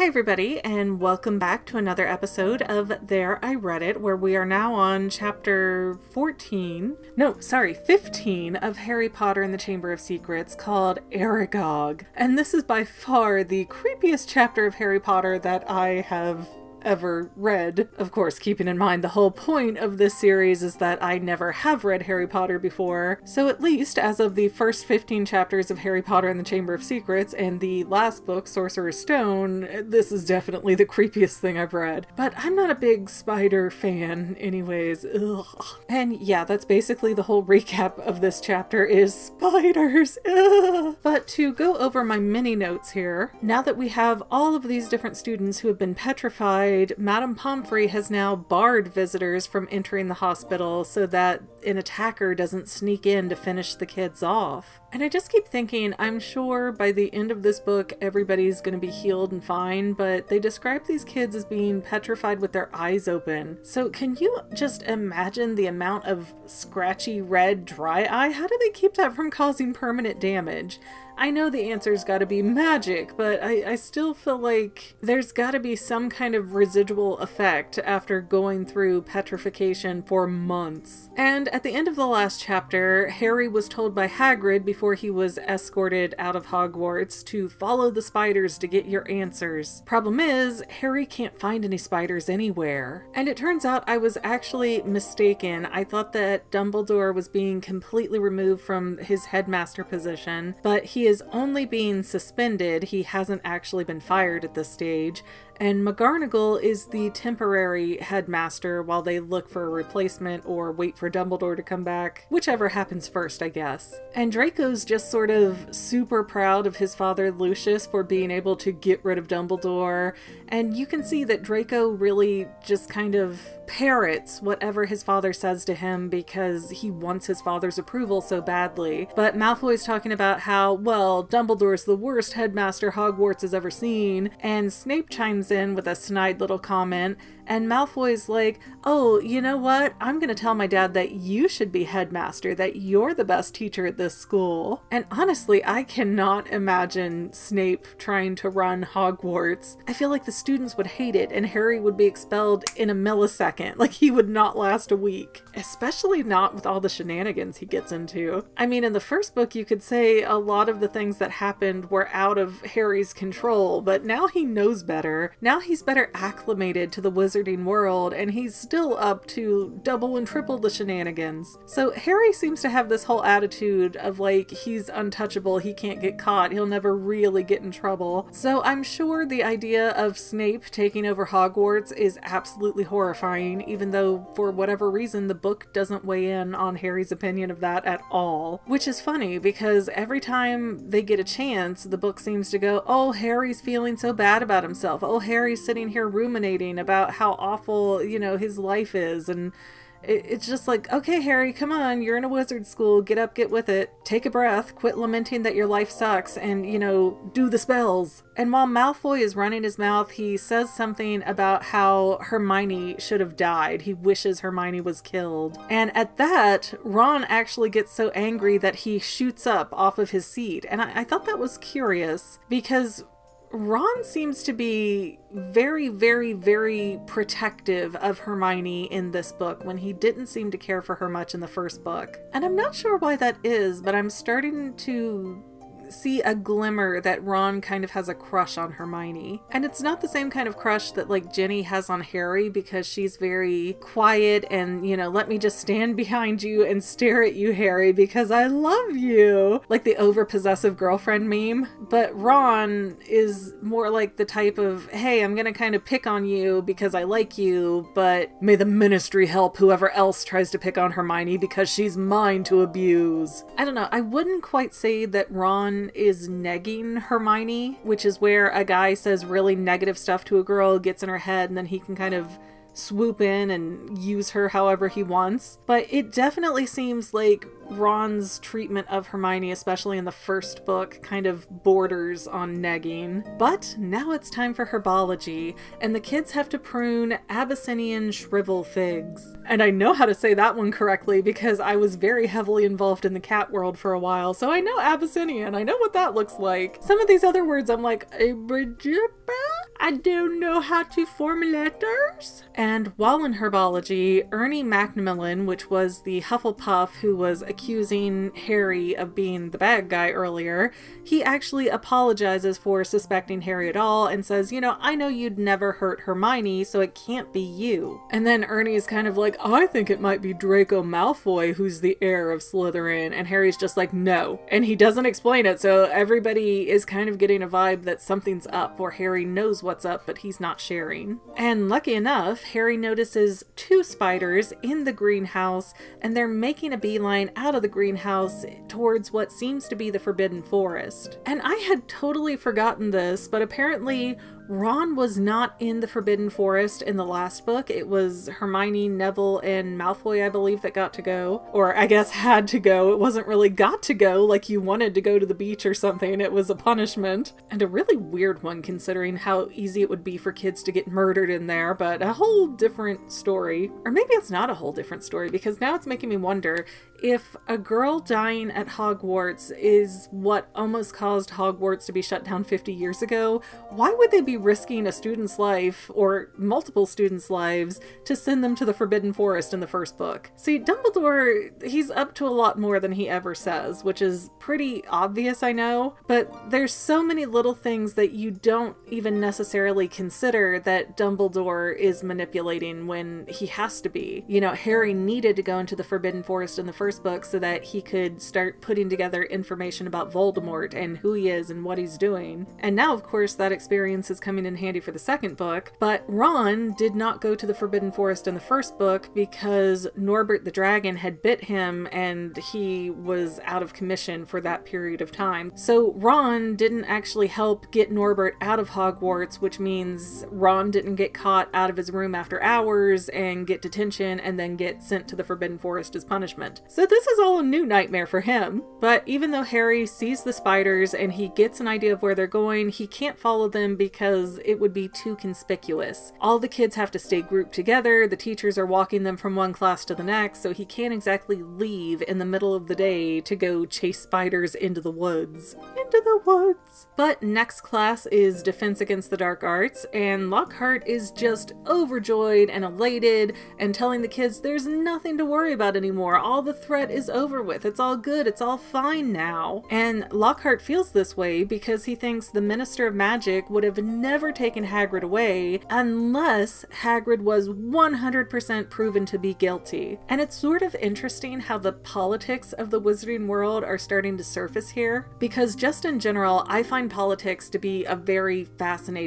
Hi, everybody, and welcome back to another episode of There I Read It, where we are now on chapter 14. No, sorry, 15 of Harry Potter and the Chamber of Secrets called Aragog. And this is by far the creepiest chapter of Harry Potter that I have ever read. Of course, keeping in mind the whole point of this series is that I never have read Harry Potter before, so at least as of the first 15 chapters of Harry Potter and the Chamber of Secrets and the last book, Sorcerer's Stone, this is definitely the creepiest thing I've read. But I'm not a big spider fan anyways. Ugh. And yeah, that's basically the whole recap of this chapter is spiders. Ugh. But to go over my mini notes here, now that we have all of these different students who have been petrified Madame Pomfrey has now barred visitors from entering the hospital so that an attacker doesn't sneak in to finish the kids off. And I just keep thinking, I'm sure by the end of this book, everybody's going to be healed and fine, but they describe these kids as being petrified with their eyes open. So, can you just imagine the amount of scratchy red dry eye? How do they keep that from causing permanent damage? I know the answer's got to be magic, but I, I still feel like there's got to be some kind of residual effect after going through petrification for months. And at the end of the last chapter, Harry was told by Hagrid before he was escorted out of Hogwarts to follow the spiders to get your answers. Problem is, Harry can't find any spiders anywhere. And it turns out I was actually mistaken. I thought that Dumbledore was being completely removed from his headmaster position, but he is only being suspended. He hasn't actually been fired at this stage, and McGonagall is the temporary headmaster while they look for a replacement or wait for Dumbledore to come back, whichever happens first, I guess. And Draco's just sort of super proud of his father Lucius for being able to get rid of Dumbledore, and you can see that Draco really just kind of parrots whatever his father says to him because he wants his father's approval so badly. But Malfoy's talking about how, well, Dumbledore's the worst headmaster Hogwarts has ever seen, and Snape chimes in with a snide little comment and Malfoy's like, oh, you know what? I'm to tell my dad that you should be headmaster, that you're the best teacher at this school. And honestly, I cannot imagine Snape trying to run Hogwarts. I feel like the students would hate it and Harry would be expelled in a millisecond. Like he would not last a week, especially not with all the shenanigans he gets into. I mean, in the first book, you could say a lot of the things that happened were out of Harry's control, but now he knows better. Now he's better acclimated to the wizarding world, and he's still up to double and triple the shenanigans. So Harry seems to have this whole attitude of like, he's untouchable, he can't get caught, he'll never really get in trouble. So I'm sure the idea of Snape taking over Hogwarts is absolutely horrifying, even though for whatever reason the book doesn't weigh in on Harry's opinion of that at all. Which is funny because every time they get a chance, the book seems to go, oh, Harry's feeling so bad about himself. Oh, Harry's sitting here ruminating about how awful, you know, his life is. And it, it's just like, okay, Harry, come on, you're in a wizard school, get up, get with it, take a breath, quit lamenting that your life sucks, and, you know, do the spells. And while Malfoy is running his mouth, he says something about how Hermione should have died. He wishes Hermione was killed. And at that, Ron actually gets so angry that he shoots up off of his seat. And I, I thought that was curious because Ron seems to be very, very, very protective of Hermione in this book when he didn't seem to care for her much in the first book. And I'm not sure why that is, but I'm starting to see a glimmer that Ron kind of has a crush on Hermione. And it's not the same kind of crush that like Ginny has on Harry because she's very quiet and, you know, let me just stand behind you and stare at you, Harry, because I love you. Like the over possessive girlfriend meme. But Ron is more like the type of, hey, I'm gonna kind of pick on you because I like you, but may the ministry help whoever else tries to pick on Hermione because she's mine to abuse. I don't know, I wouldn't quite say that Ron is negging Hermione, which is where a guy says really negative stuff to a girl, gets in her head, and then he can kind of swoop in and use her however he wants. But it definitely seems like Ron's treatment of Hermione, especially in the first book, kind of borders on negging. But now it's time for herbology, and the kids have to prune Abyssinian shrivel figs. And I know how to say that one correctly because I was very heavily involved in the cat world for a while, so I know Abyssinian, I know what that looks like. Some of these other words I'm like, I don't know how to form letters. And while in herbology, Ernie Macmillan, which was the Hufflepuff who was accusing Harry of being the bad guy earlier, he actually apologizes for suspecting Harry at all and says, You know, I know you'd never hurt Hermione, so it can't be you. And then Ernie is kind of like, I think it might be Draco Malfoy who's the heir of Slytherin. And Harry's just like, No. And he doesn't explain it, so everybody is kind of getting a vibe that something's up, or Harry knows what's up, but he's not sharing. And lucky enough, Harry notices two spiders in the greenhouse, and they're making a beeline out of the greenhouse towards what seems to be the Forbidden Forest. And I had totally forgotten this, but apparently Ron was not in the Forbidden Forest in the last book. It was Hermione, Neville, and Malfoy, I believe, that got to go. Or I guess had to go. It wasn't really got to go like you wanted to go to the beach or something. It was a punishment. And a really weird one considering how easy it would be for kids to get murdered in there, but a whole different story. Or maybe it's not a whole different story because now it's making me wonder if a girl dying at Hogwarts is what almost caused Hogwarts to be shut down 50 years ago, why would they be risking a student's life or multiple students' lives to send them to the Forbidden Forest in the first book? See, Dumbledore, he's up to a lot more than he ever says, which is pretty obvious, I know, but there's so many little things that you don't even necessarily consider that Dumbledore is manipulating when he has to be. You know, Harry needed to go into the Forbidden Forest in the first first book so that he could start putting together information about Voldemort and who he is and what he's doing. And now, of course, that experience is coming in handy for the second book. But Ron did not go to the Forbidden Forest in the first book because Norbert the dragon had bit him and he was out of commission for that period of time. So Ron didn't actually help get Norbert out of Hogwarts, which means Ron didn't get caught out of his room after hours and get detention and then get sent to the Forbidden Forest as punishment. So this is all a new nightmare for him. But even though Harry sees the spiders and he gets an idea of where they're going, he can't follow them because it would be too conspicuous. All the kids have to stay grouped together, the teachers are walking them from one class to the next, so he can't exactly leave in the middle of the day to go chase spiders into the woods. Into the woods! But next class is Defense Against the Dark Arts, and Lockhart is just overjoyed and elated and telling the kids there's nothing to worry about anymore. All the threat is over with. It's all good. It's all fine now. And Lockhart feels this way because he thinks the Minister of Magic would have never taken Hagrid away unless Hagrid was 100% proven to be guilty. And it's sort of interesting how the politics of the wizarding world are starting to surface here because just in general, I find politics to be a very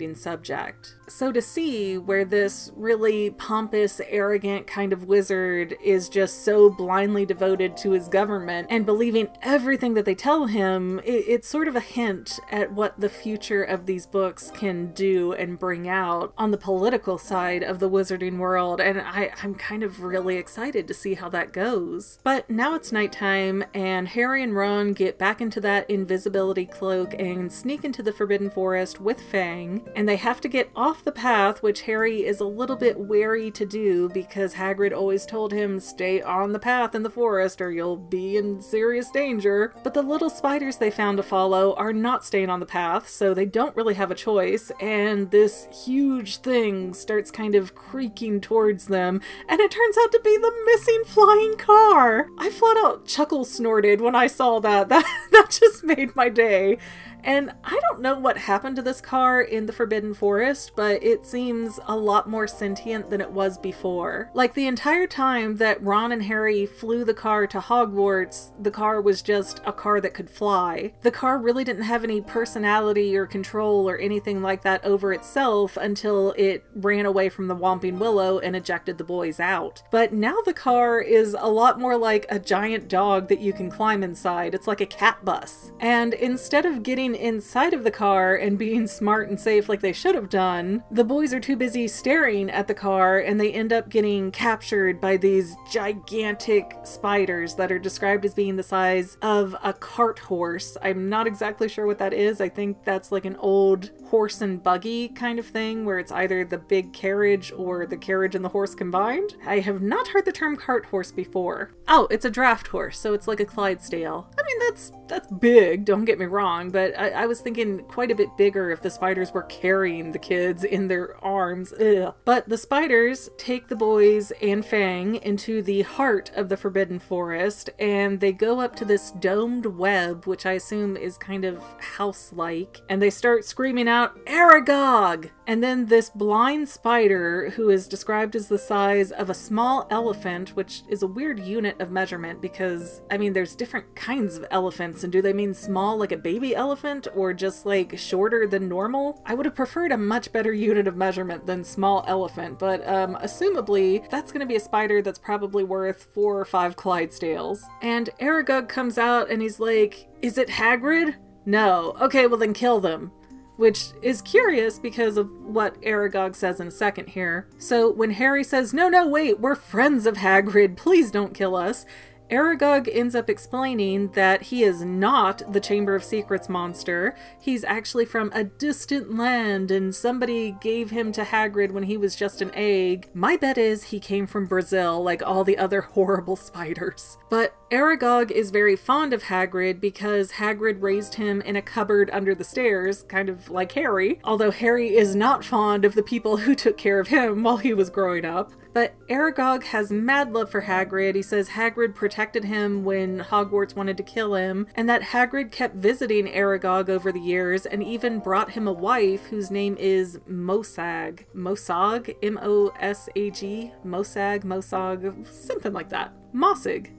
fascinating subject. So to see where this really pompous, arrogant kind of wizard is just so blindly devoted to his government and believing everything that they tell him, it, it's sort of a hint at what the future of these books can do and bring out on the political side of the wizarding world. And I, I'm kind of really excited to see how that goes. But now it's nighttime, and Harry and Ron get back into that invisibility cloak and sneak into the Forbidden Forest with Fang, and they have to get off the path, which Harry is a little bit wary to do because Hagrid always told him, stay on the path in the forest or you'll be in serious danger. But the little spiders they found to follow are not staying on the path, so they don't really have a choice, and this huge thing starts kind of creaking towards them, and it turns out to be the missing flying car! I flat out chuckle snorted when I saw that. That, that just made my day. And I don't know what happened to this car in the Forbidden Forest, but it seems a lot more sentient than it was before. Like the entire time that Ron and Harry flew the car to Hogwarts, the car was just a car that could fly. The car really didn't have any personality or control or anything like that over itself until it ran away from the Whomping Willow and ejected the boys out. But now the car is a lot more like a giant dog that you can climb inside. It's like a cat bus. And instead of getting inside of the car and being smart and safe like they should have done, the boys are too busy staring at the car and they end up getting captured by these gigantic spiders that are described as being the size of a cart horse. I'm not exactly sure what that is. I think that's like an old horse and buggy kind of thing where it's either the big carriage or the carriage and the horse combined. I have not heard the term cart horse before. Oh, it's a draft horse, so it's like a Clydesdale. I mean, that's that's big, don't get me wrong, but I, I was thinking quite a bit bigger if the spiders were carrying the kids in their arms. Ugh. But the spiders take the boys and Fang into the heart of the Forbidden Forest, and they go up to this domed web, which I assume is kind of house-like, and they start screaming out, Aragog! And then this blind spider, who is described as the size of a small elephant, which is a weird unit of measurement because, I mean, there's different kinds of elephants, and do they mean small like a baby elephant or just like shorter than normal? I would have preferred a much better unit of measurement than small elephant, but um, assumably that's going to be a spider that's probably worth four or five Clydesdales. And Aragog comes out and he's like, Is it Hagrid? No. Okay, well then kill them which is curious because of what Aragog says in a second here. So when Harry says, No, no, wait, we're friends of Hagrid, please don't kill us, Aragog ends up explaining that he is not the Chamber of Secrets monster. He's actually from a distant land and somebody gave him to Hagrid when he was just an egg. My bet is he came from Brazil like all the other horrible spiders. But Aragog is very fond of Hagrid because Hagrid raised him in a cupboard under the stairs, kind of like Harry, although Harry is not fond of the people who took care of him while he was growing up. But Aragog has mad love for Hagrid. He says Hagrid protected him when Hogwarts wanted to kill him, and that Hagrid kept visiting Aragog over the years and even brought him a wife whose name is Mosag. Mosag? M O S A G? Mosag? Mosag? Something like that. Mossig.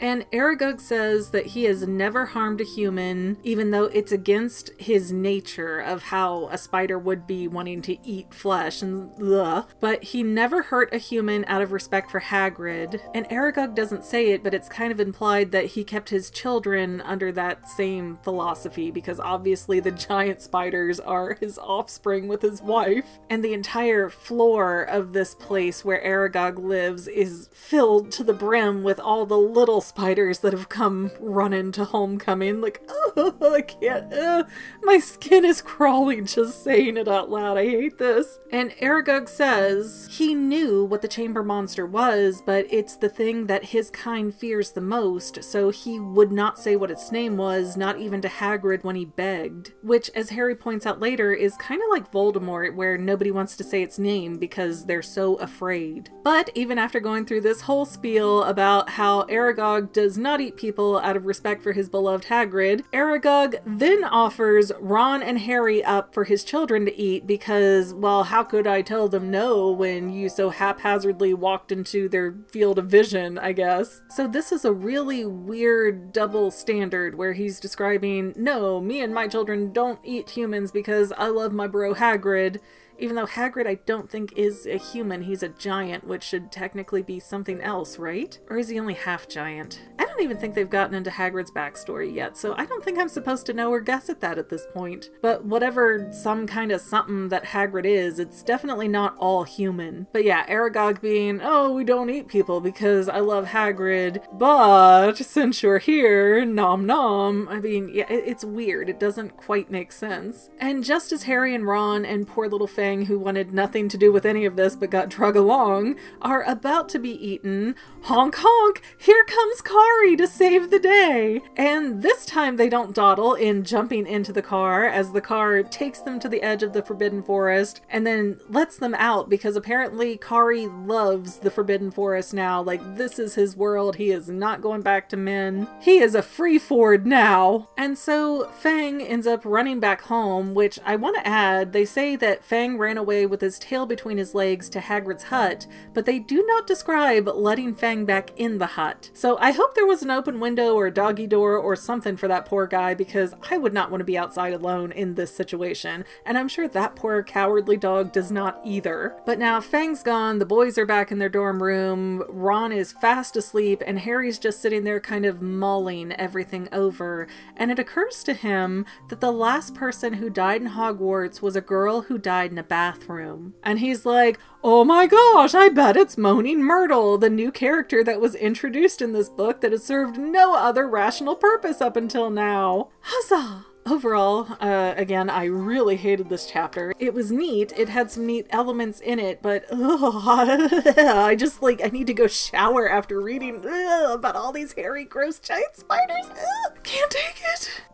And Aragog says that he has never harmed a human, even though it's against his nature of how a spider would be wanting to eat flesh and ugh. But he never hurt a human out of respect for Hagrid. And Aragog doesn't say it, but it's kind of implied that he kept his children under that same philosophy because obviously the giant spiders are his offspring with his wife. And the entire floor of this place where Aragog lives is filled to the brim with all the little spiders that have come running to homecoming like oh i can't uh, my skin is crawling just saying it out loud. I hate this. And aragog says he knew what the chamber monster was but it's the thing that his kind fears the most so he would not say what its name was not even to hagrid when he begged. Which as harry points out later is kind of like voldemort where nobody wants to say its name because they're so afraid. But even after going through this whole spiel about how aragog Aragog does not eat people out of respect for his beloved Hagrid, Aragog then offers Ron and Harry up for his children to eat because, well, how could I tell them no when you so haphazardly walked into their field of vision, I guess? So this is a really weird double standard where he's describing, no, me and my children don't eat humans because I love my bro Hagrid, even though Hagrid I don't think is a human, he's a giant, which should technically be something else, right? Or is he only half giant? I don't even think they've gotten into Hagrid's backstory yet, so I don't think I'm supposed to know or guess at that at this point. But whatever some kind of something that Hagrid is, it's definitely not all human. But yeah, Aragog being, oh, we don't eat people because I love Hagrid, but since you're here, nom nom. I mean, yeah, it's weird. It doesn't quite make sense. And just as Harry and Ron and poor little Fang, who wanted nothing to do with any of this but got drug along, are about to be eaten. Honk honk! Here comes car-y to save the day! And this time they don't dawdle in jumping into the car as the car takes them to the edge of the Forbidden Forest and then lets them out because apparently car-y loves the Forbidden Forest now. Like, this is his world. He is not going back to men. He is a free Ford now. And so Fang ends up running back home, which I want to add, they say that Fang Fang ran away with his tail between his legs to Hagrid's hut, but they do not describe letting Fang back in the hut. So I hope there was an open window or a doggy door or something for that poor guy because I would not want to be outside alone in this situation, and I'm sure that poor cowardly dog does not either. But now Fang's gone, the boys are back in their dorm room, Ron is fast asleep, and Harry's just sitting there kind of mulling everything over, and it occurs to him that the last person who died in Hogwarts was a girl who died in a bathroom. And he's like, oh my gosh, I bet it's Moaning Myrtle, the new character that was introduced in this book that has served no other rational purpose up until now. Huzzah! overall, uh, again, I really hated this chapter. It was neat. It had some neat elements in it, but ugh, I just like I need to go shower after reading ugh, about all these hairy, gross giant spiders. Ugh, can't.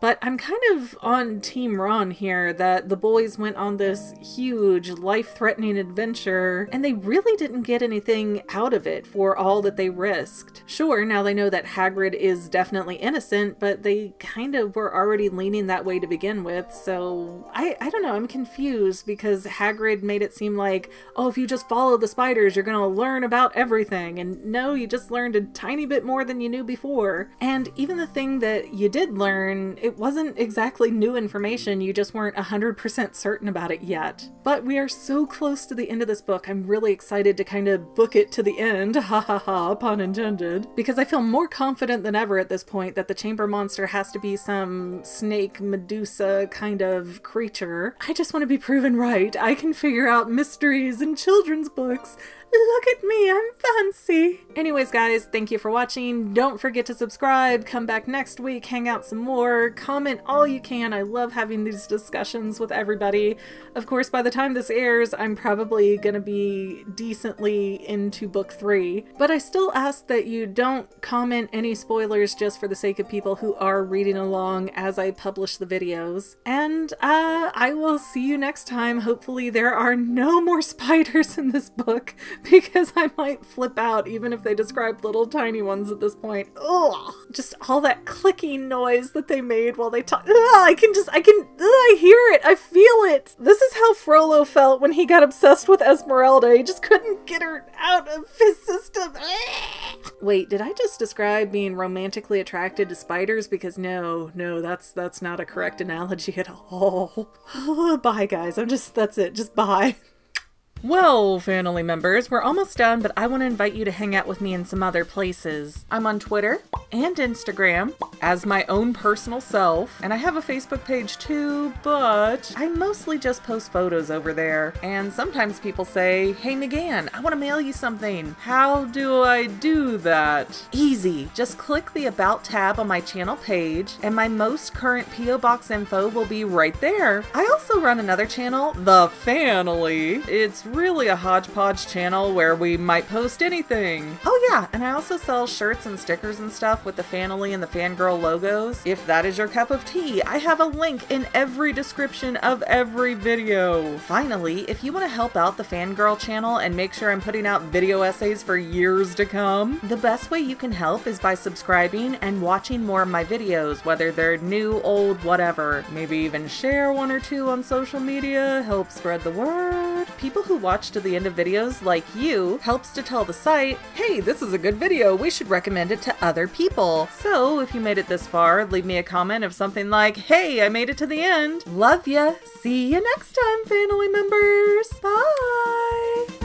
But I'm kind of on Team Ron here that the boys went on this huge, life-threatening adventure, and they really didn't get anything out of it for all that they risked. Sure, now they know that Hagrid is definitely innocent, but they kind of were already leaning that way to begin with, so I, I don't know, I'm confused because Hagrid made it seem like, oh, if you just follow the spiders, you're gonna learn about everything, and no, you just learned a tiny bit more than you knew before. And even the thing that you did learn, it wasn't exactly new information, you just weren't 100% certain about it yet. But we are so close to the end of this book, I'm really excited to kind of book it to the end, ha ha ha, pun intended, because I feel more confident than ever at this point that the chamber monster has to be some snake Medusa kind of creature. I just want to be proven right. I can figure out mysteries in children's books. Look at me, I'm fancy. Anyways, guys, thank you for watching. Don't forget to subscribe, come back next week, hang out some more, comment all you can. I love having these discussions with everybody. Of course, by the time this airs, I'm probably gonna be decently into book three, but I still ask that you don't comment any spoilers just for the sake of people who are reading along as I publish the videos. And uh, I will see you next time. Hopefully there are no more spiders in this book because I might flip out even if they describe little tiny ones at this point. Ugh! Just all that clicking noise that they made while they talk. Ugh, I can just, I can, ugh, I hear it, I feel it. This is how Frollo felt when he got obsessed with Esmeralda. He just couldn't get her out of his system. Wait, did I just describe being romantically attracted to spiders? Because no, no, that's that's not a correct analogy at all. bye guys, I'm just, that's it, just bye. Well, fanily members, we're almost done, but I want to invite you to hang out with me in some other places. I'm on Twitter and Instagram as my own personal self, and I have a Facebook page too, but I mostly just post photos over there. And sometimes people say, Hey McGann, I want to mail you something. How do I do that? Easy. Just click the About tab on my channel page, and my most current P.O. Box info will be right there. I also run another channel, The Fanily. It's really a hodgepodge channel where we might post anything. Oh yeah, and I also sell shirts and stickers and stuff with the Fanily and the Fangirl logos. If that is your cup of tea, I have a link in every description of every video. Finally, if you want to help out the Fangirl channel and make sure I'm putting out video essays for years to come, the best way you can help is by subscribing and watching more of my videos, whether they're new, old, whatever. Maybe even share one or two on social media, help spread the word. People who watch to the end of videos like you helps to tell the site, hey, this is a good video, we should recommend it to other people. So if you made it this far, leave me a comment of something like, hey, I made it to the end. Love ya. See you next time, fanily members. Bye.